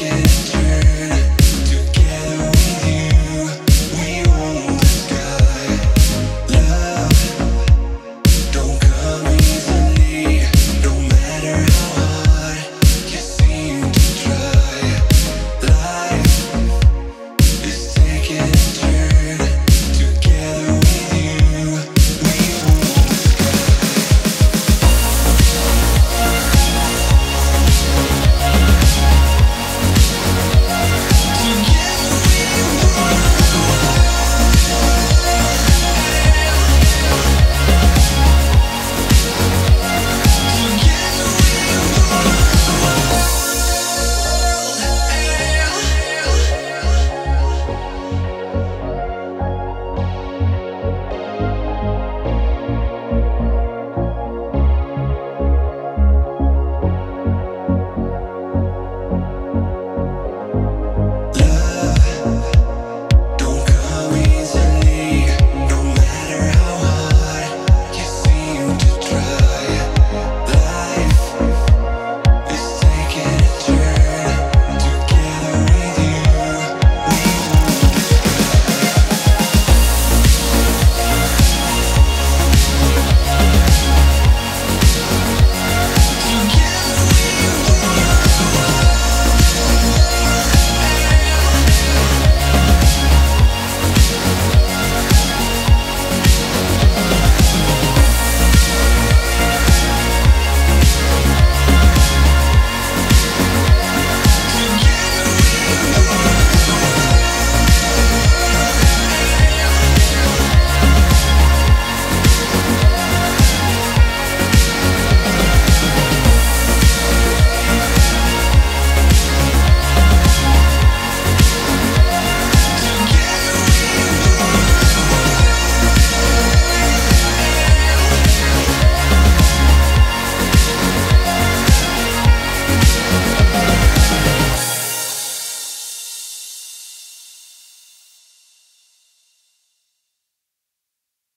weekend.